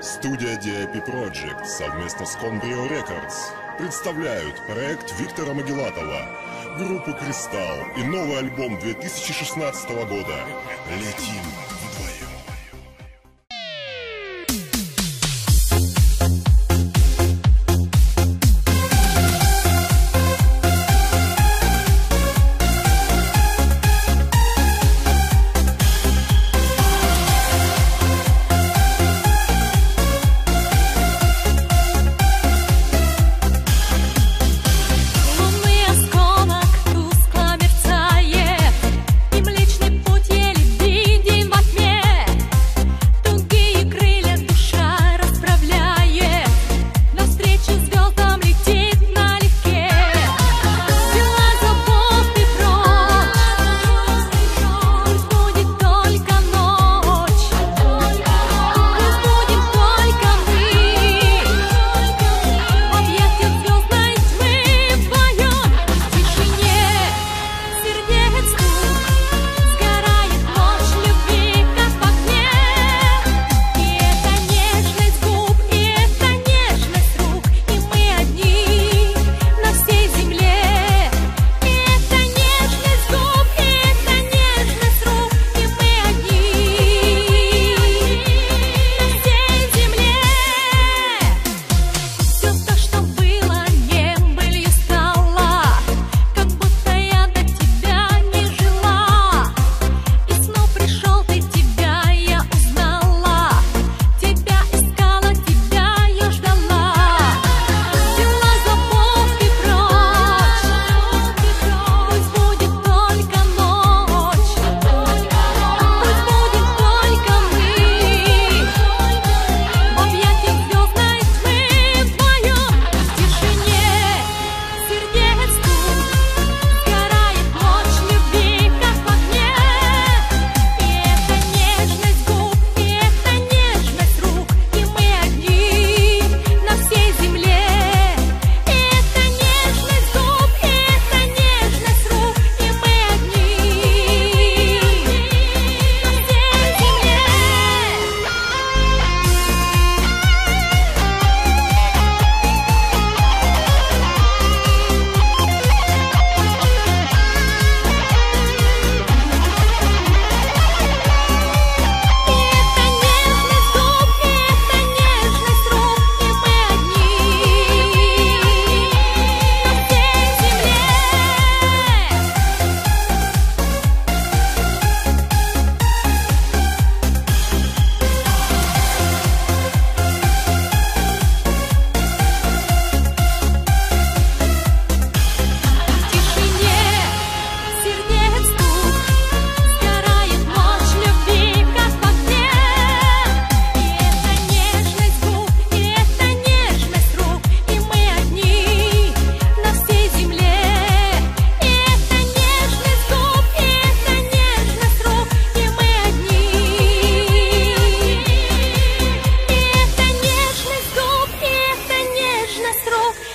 Студия DIP Project совместно с Conbrio Records представляют проект Виктора Магилатова, группу «Кристалл» и новый альбом 2016 года «Летим». maestro.